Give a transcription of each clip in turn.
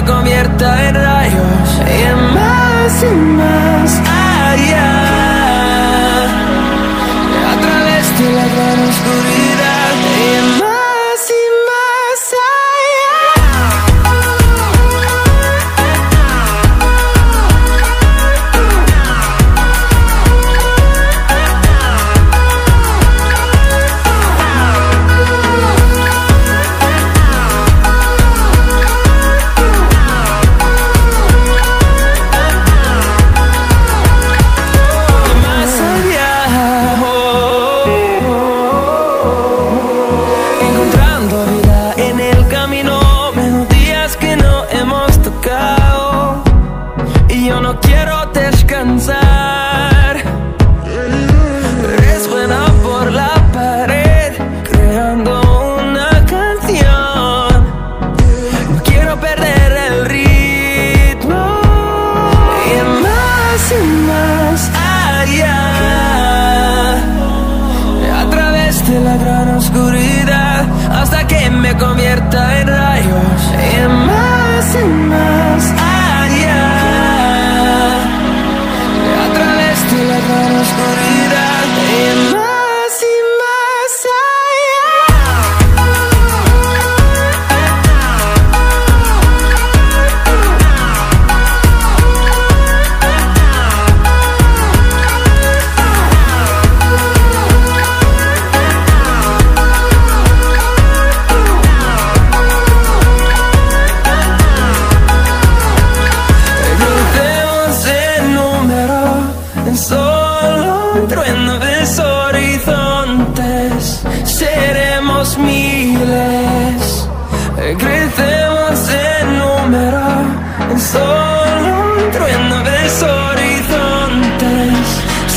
Me convierta en rayos. Y más y más oscuridad hasta que me convierta Seremos miles. Crecemos en número en solo un trueno de horizontes.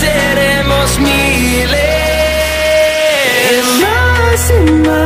Seremos miles. Más y más.